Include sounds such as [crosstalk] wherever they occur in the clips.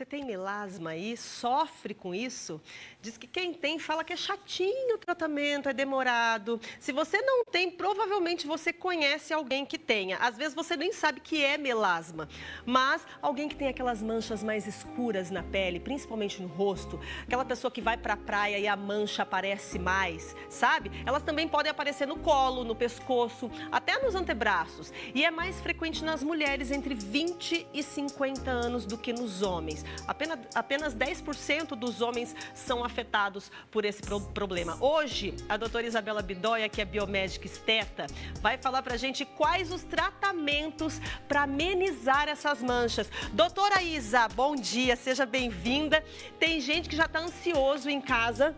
Você tem melasma aí? Sofre com isso? Diz que quem tem fala que é chatinho o tratamento, é demorado. Se você não tem, provavelmente você conhece alguém que tenha. Às vezes você nem sabe que é melasma, mas alguém que tem aquelas manchas mais escuras na pele, principalmente no rosto, aquela pessoa que vai para a praia e a mancha aparece mais, sabe? Elas também podem aparecer no colo, no pescoço, até nos antebraços. E é mais frequente nas mulheres entre 20 e 50 anos do que nos homens. Apenas, apenas 10% dos homens são afetados por esse pro problema. Hoje, a doutora Isabela Bidóia, que é biomédica esteta, vai falar pra gente quais os tratamentos para amenizar essas manchas. Doutora Isa, bom dia, seja bem-vinda. Tem gente que já está ansioso em casa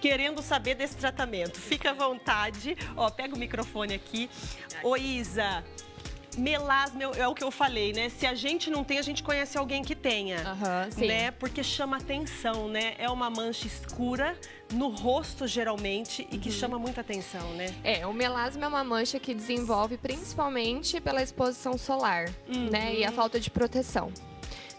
querendo saber desse tratamento. Fica à vontade. Ó, pega o microfone aqui. Ô Isa, melasma é o que eu falei, né? Se a gente não tem, a gente conhece alguém que tenha. Uhum, sim. Né? Porque chama atenção, né? É uma mancha escura no rosto, geralmente, e que uhum. chama muita atenção, né? É, o melasma é uma mancha que desenvolve principalmente pela exposição solar, uhum. né? E a falta de proteção.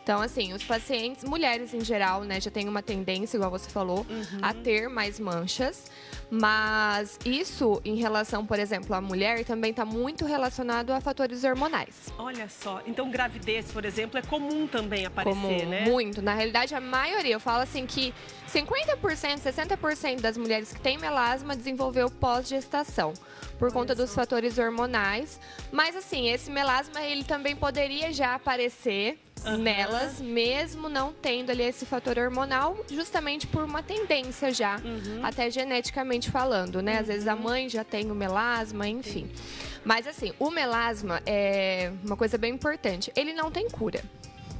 Então, assim, os pacientes, mulheres em geral, né, já tem uma tendência, igual você falou, uhum. a ter mais manchas. Mas isso, em relação, por exemplo, à mulher, também está muito relacionado a fatores hormonais. Olha só. Então, gravidez, por exemplo, é comum também aparecer, comum, né? Muito. Na realidade, a maioria, eu falo assim que 50%, 60% das mulheres que têm melasma desenvolveu pós-gestação por Olha conta só. dos fatores hormonais. Mas assim, esse melasma ele também poderia já aparecer uhum. nelas, mesmo não tendo ali esse fator hormonal, justamente por uma tendência já, uhum. até geneticamente falando, né? Às vezes a uhum. mãe já tem o melasma, enfim. Mas assim, o melasma é uma coisa bem importante. Ele não tem cura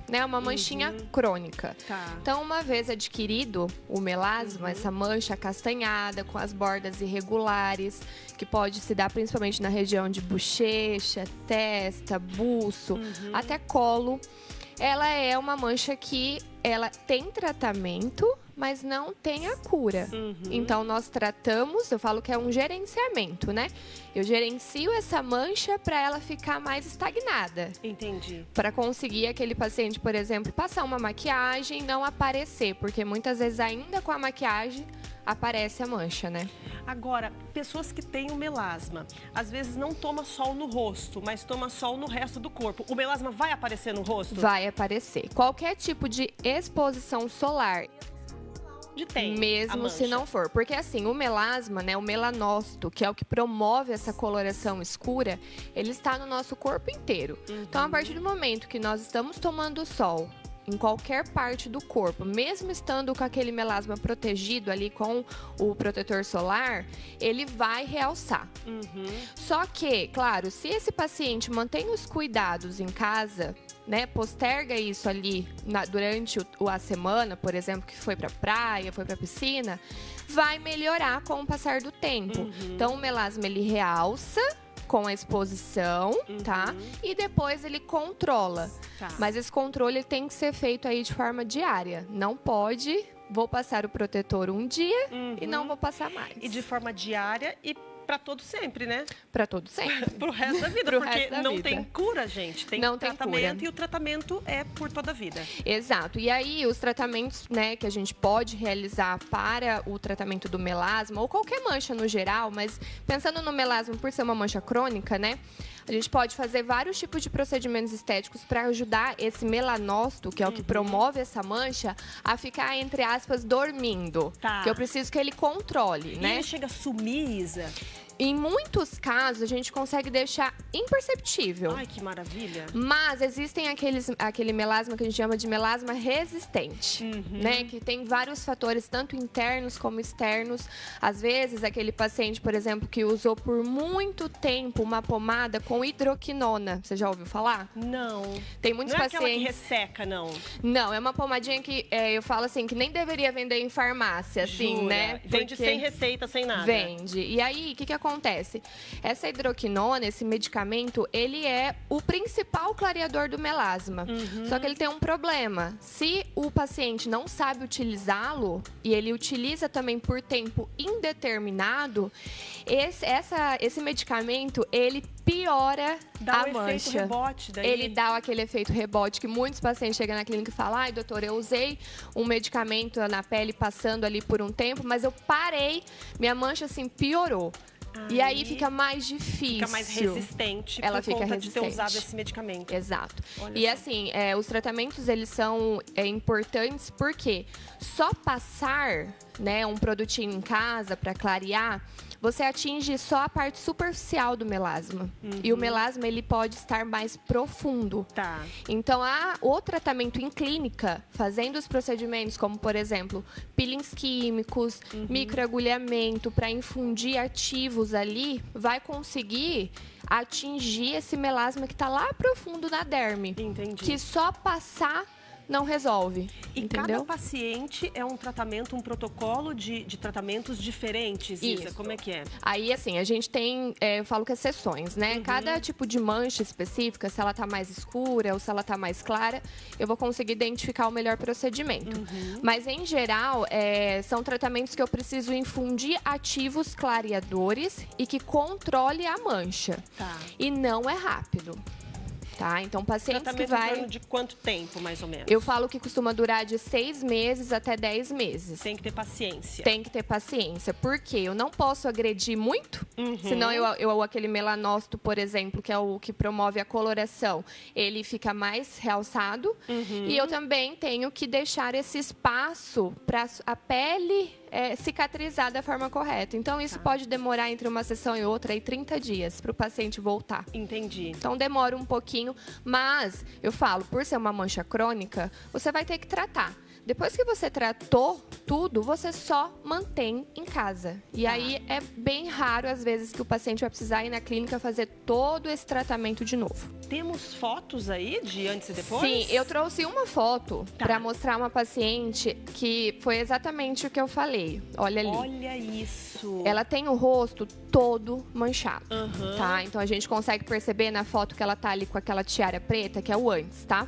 né? Uma manchinha uhum. crônica. Tá. Então, uma vez adquirido o melasma, uhum. essa mancha castanhada com as bordas irregulares, que pode se dar principalmente na região de bochecha, testa, buço, uhum. até colo ela é uma mancha que ela tem tratamento, mas não tem a cura. Uhum. Então nós tratamos, eu falo que é um gerenciamento, né? Eu gerencio essa mancha para ela ficar mais estagnada. Entendi. Para conseguir aquele paciente, por exemplo, passar uma maquiagem e não aparecer, porque muitas vezes ainda com a maquiagem aparece a mancha, né? Agora, pessoas que têm o melasma, às vezes não toma sol no rosto, mas toma sol no resto do corpo. O melasma vai aparecer no rosto? Vai aparecer. Qualquer tipo de exposição solar de tem mesmo se não for. Porque assim, o melasma, né, o melanócito, que é o que promove essa coloração escura, ele está no nosso corpo inteiro. Uhum. Então, a partir do momento que nós estamos tomando sol, em qualquer parte do corpo, mesmo estando com aquele melasma protegido ali com o protetor solar, ele vai realçar. Uhum. Só que, claro, se esse paciente mantém os cuidados em casa, né, posterga isso ali na, durante o, a semana, por exemplo, que foi para praia, foi para piscina, vai melhorar com o passar do tempo. Uhum. Então, o melasma ele realça com a exposição, tá? uhum. tá? E depois ele controla. Tá. Mas esse controle tem que ser feito aí de forma diária. Não pode, vou passar o protetor um dia uhum. e não uhum. vou passar mais. E de forma diária e para todo sempre, né? Para todo sempre. [laughs] Pro resto da vida, porque da não vida. tem cura, gente. Tem não tratamento tem e o tratamento é por toda a vida. Exato. E aí, os tratamentos, né, que a gente pode realizar para o tratamento do melasma ou qualquer mancha no geral, mas pensando no melasma por ser uma mancha crônica, né? A gente pode fazer vários tipos de procedimentos estéticos para ajudar esse melanócito, que é o que uhum. promove essa mancha, a ficar, entre aspas, dormindo. Tá. Que eu preciso que ele controle, e né? ele chega a sumir, Isa? Em muitos casos, a gente consegue deixar imperceptível. Ai, que maravilha. Mas existem aqueles, aquele melasma que a gente chama de melasma resistente, uhum. né? Que tem vários fatores, tanto internos como externos. Às vezes, aquele paciente, por exemplo, que usou por muito tempo uma pomada com hidroquinona. Você já ouviu falar? Não. Tem muitos não pacientes... Não é que resseca, não? Não, é uma pomadinha que é, eu falo assim, que nem deveria vender em farmácia, assim, Jura? né? Vende sem receita, sem nada. Vende. E aí, o que que acontece? Acontece? Essa hidroquinona, esse medicamento, ele é o principal clareador do melasma. Uhum. Só que ele tem um problema. Se o paciente não sabe utilizá-lo e ele utiliza também por tempo indeterminado, esse, essa, esse medicamento, ele piora dá a mancha. Rebote daí. Ele dá aquele efeito rebote que muitos pacientes chegam na clínica e falam: ai, doutor, eu usei um medicamento na pele passando ali por um tempo, mas eu parei, minha mancha assim piorou. E aí fica mais difícil. Fica mais resistente Ela por fica conta resistente. de ter usado esse medicamento. Exato. Olha e só. assim, é, os tratamentos eles são é, importantes porque só passar né, um produtinho em casa para clarear você atinge só a parte superficial do melasma. Uhum. E o melasma ele pode estar mais profundo. Tá. Então, há o tratamento em clínica, fazendo os procedimentos como, por exemplo, peelings químicos, uhum. microagulhamento para infundir ativos ali, vai conseguir atingir esse melasma que está lá profundo na derme. Entendi. Que só passar não resolve. E entendeu? cada paciente é um tratamento, um protocolo de, de tratamentos diferentes, Isa? Isso. Como é que é? Aí, assim, a gente tem, é, eu falo que é sessões, né? Uhum. Cada tipo de mancha específica, se ela tá mais escura ou se ela tá mais clara, eu vou conseguir identificar o melhor procedimento. Uhum. Mas, em geral, é, são tratamentos que eu preciso infundir ativos clareadores e que controle a mancha. Tá. E não é rápido. Tá? Então, pacientes Tratamento que vai... de quanto tempo, mais ou menos? Eu falo que costuma durar de seis meses até dez meses. Tem que ter paciência. Tem que ter paciência. Porque eu não posso agredir muito, Uhum. senão eu, eu, aquele melanócito, por exemplo, que é o que promove a coloração, ele fica mais realçado. Uhum. E eu também tenho que deixar esse espaço para a pele é, cicatrizar da forma correta. Então, isso Tá. pode demorar entre uma sessão e outra aí 30 dias para o paciente voltar. Entendi. Então demora um pouquinho, mas eu falo, por ser uma mancha crônica, você vai ter que tratar. Depois que você tratou tudo, você só mantém em casa. E Tá. aí é bem raro, às vezes, que o paciente vai precisar ir na clínica fazer todo esse tratamento de novo. Temos fotos aí de antes e depois? Sim, eu trouxe uma foto Tá. para mostrar uma paciente que foi exatamente o que eu falei. Olha ali. Olha isso. Ela tem o rosto todo manchado, Aham. tá? Então a gente consegue perceber na foto que ela tá ali com aquela tiara preta, que é o antes, tá?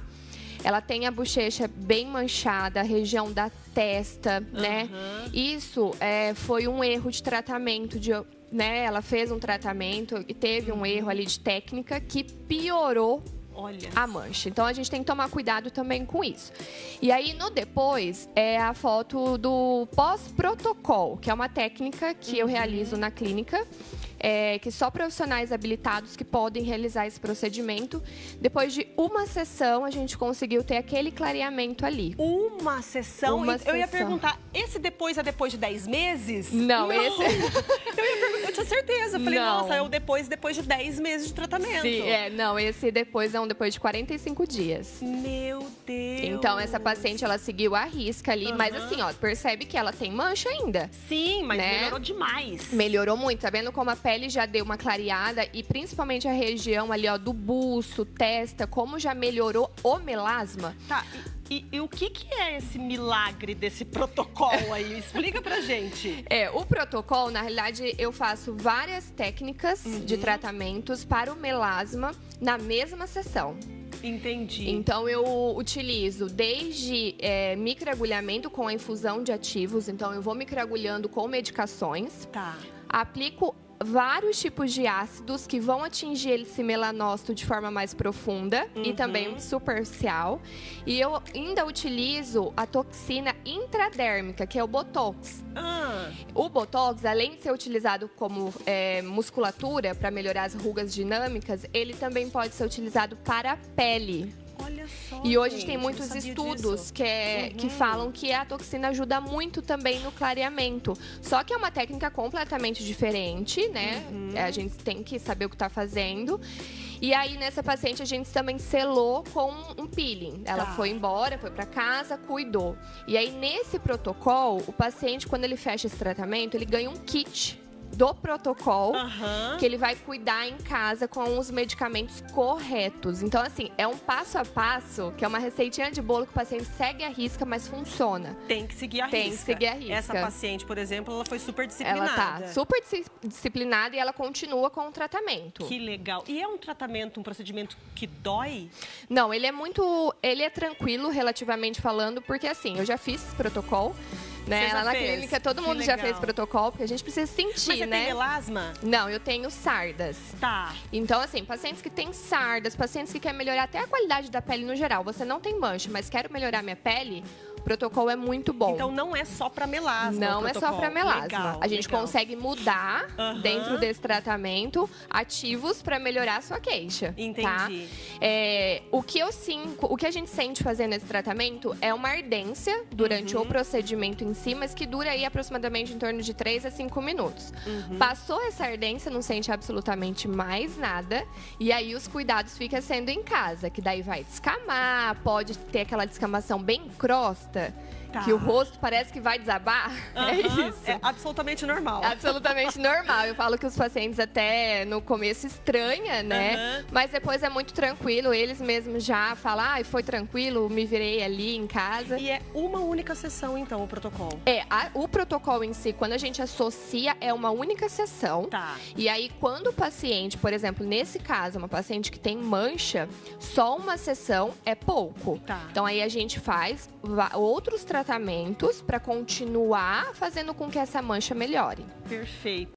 Ela tem a bochecha bem manchada, a região da testa, né? Aham. Isso é, foi um erro de tratamento, de, né? Ela fez um tratamento e teve um erro ali de técnica que piorou Olha. a mancha. Então a gente tem que tomar cuidado também com isso. E aí no depois é a foto do pós-protocolo, que é uma técnica que eu realizo na clínica. É, que só profissionais habilitados que podem realizar esse procedimento. Depois de uma sessão, a gente conseguiu ter aquele clareamento ali. Uma sessão? Uma eu ia sessão. perguntar, esse depois é depois de 10 meses? Não, esse- [laughs] eu, ia perguntar, eu tinha certeza. Eu falei, Não. nossa, é o depois, depois de 10 meses de tratamento. Sim, é, não, esse depois é um depois de 45 dias. Meu Deus. Então, essa paciente, ela seguiu a risca ali, mas Aham. assim, ó, percebe que ela tem mancha ainda. Sim, mas né? melhorou demais. Melhorou muito, tá vendo como a pele já deu uma clareada e principalmente a região ali, ó, do buço, testa, como já melhorou o melasma. Tá, e, e- e o que, que é esse milagre desse protocolo aí? Explica pra gente. [laughs] É, o protocolo, na realidade, eu faço várias técnicas Uhum. de tratamentos para o melasma na mesma sessão. Entendi. Então, eu utilizo desde é, microagulhamento com a infusão de ativos. Então, eu vou microagulhando com medicações. Tá. Aplico vários tipos de ácidos que vão atingir esse melanócito de forma mais profunda e Uhum. também superficial. E eu ainda utilizo a toxina intradérmica, que é o Botox. Ah, O Botox, além de ser utilizado como é, musculatura para melhorar as rugas dinâmicas, ele também pode ser utilizado para a pele. E hoje gente, tem muitos estudos disso. que, é- que Uhum. falam que a toxina ajuda muito também no clareamento. Só que é uma técnica completamente diferente, né? Uhum. A gente tem que saber o que está fazendo. E aí, nessa paciente, a gente também selou com um peeling. Ela Tá. foi embora, foi para casa, cuidou. E aí, nesse protocolo, o paciente, quando ele fecha esse tratamento, ele ganha um kit do protocolo, Aham. que ele vai cuidar em casa com os medicamentos corretos. Então, assim, é um passo a passo, que é uma receitinha de bolo que o paciente segue a risca, mas funciona. Tem que seguir a Tem que risca. seguir a risca. Essa paciente, por exemplo, ela foi super disciplinada. Ela tá super disci- disciplinada e ela continua com o tratamento. Que legal. E é um tratamento, um procedimento que dói? Não, ele é muito. Ele é tranquilo, relativamente falando, porque assim, eu já fiz protocolo, né? Lá na fez? clínica todo mundo já fez protocolo, porque a gente precisa sentir, Mas você né? tem melasma? Não, eu tenho sardas. Tá. Então, assim, pacientes que têm sardas, pacientes que querem melhorar até a qualidade da pele no geral. Você não tem mancha, mas quero melhorar minha pele, protocolo é muito bom. Então não é só pra melasma. Não é só para melasma. Legal, a gente legal. consegue mudar Aham. dentro desse tratamento ativos para melhorar a sua queixa. Tá? Entendi. É, o que eu sinto, o que a gente sente fazendo esse tratamento é uma ardência durante Uhum. o procedimento em si, mas que dura aí aproximadamente em torno de 3 a 5 minutos. Uhum. Passou essa ardência, não sente absolutamente mais nada. E aí os cuidados ficam sendo em casa, que daí vai descamar, pode ter aquela descamação bem crosta, Tá. que o rosto parece que vai desabar. [laughs] É isso. É absolutamente normal. Absolutamente normal. Eu falo que os pacientes até no começo estranha, né? Mas depois é muito tranquilo. Eles mesmos já falam, ah, foi tranquilo, me virei ali em casa. E é uma única sessão, então, o protocolo. É, a- o protocolo em si, quando a gente associa, é uma única sessão. Tá. E aí, quando o paciente, por exemplo, nesse caso, uma paciente que tem mancha, só uma sessão é pouco. Tá. Então aí a gente faz outros tratamentos para continuar fazendo com que essa mancha melhore. Perfeito.